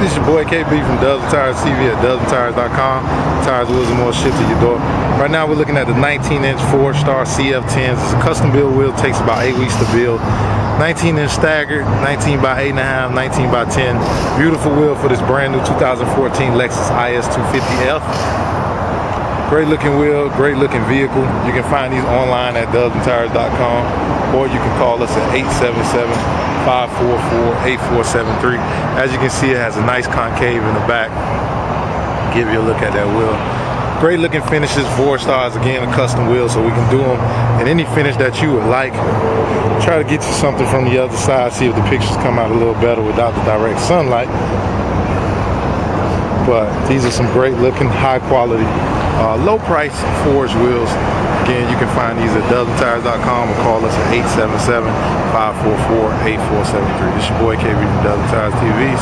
This is your boy KB from Dubs Tires TV at dubsandtires.com. Tires, wheels, and more shipped to your door. Right now we're looking at the 19-inch Forgestar CF10s. It's a custom build wheel. Takes about eight weeks to build. 19-inch staggered, 19 by 8.5, 19 by 10. Beautiful wheel for this brand new 2014 Lexus IS 250F. Great looking wheel, great looking vehicle. You can find these online at dubsandtires.com or you can call us at 877 544-8473. As you can see, it has a nice concave in the back. Give you a look at that wheel. Great looking finishes, Forgestars, again, a custom wheel, so we can do them in any finish that you would like. Try to get you something from the other side, see if the pictures come out a little better without the direct sunlight. But these are some great looking, high quality, uh, low price forged wheels. Again, you can find these at dubsandtires.com or call us at 877 544 8473. This is your boy KB from Dubs Tires TV.